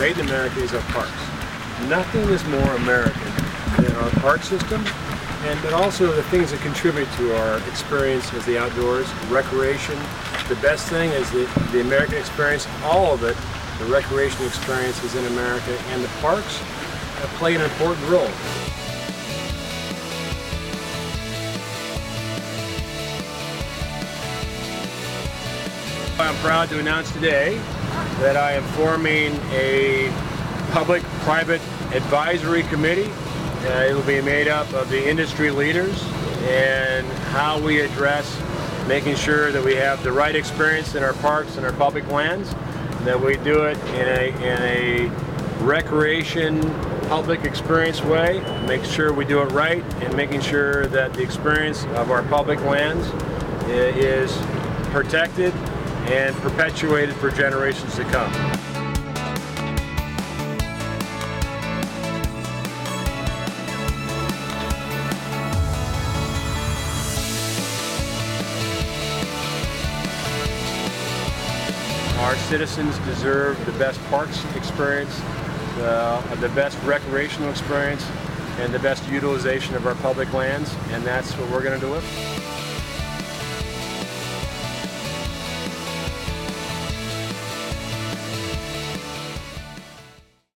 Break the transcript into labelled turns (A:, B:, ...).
A: made in America is our parks. Nothing is more American than our park system, and but also the things that contribute to our experience as the outdoors, recreation. The best thing is the, the American experience, all of it, the recreation experience is in America, and the parks play an important role. I'm proud to announce today that I am forming a public-private advisory committee. Uh, it will be made up of the industry leaders and how we address making sure that we have the right experience in our parks and our public lands, that we do it in a, in a recreation public experience way, make sure we do it right, and making sure that the experience of our public lands is protected and perpetuated for generations to come. Our citizens deserve the best parks experience, uh, the best recreational experience, and the best utilization of our public lands, and that's what we're going to deliver.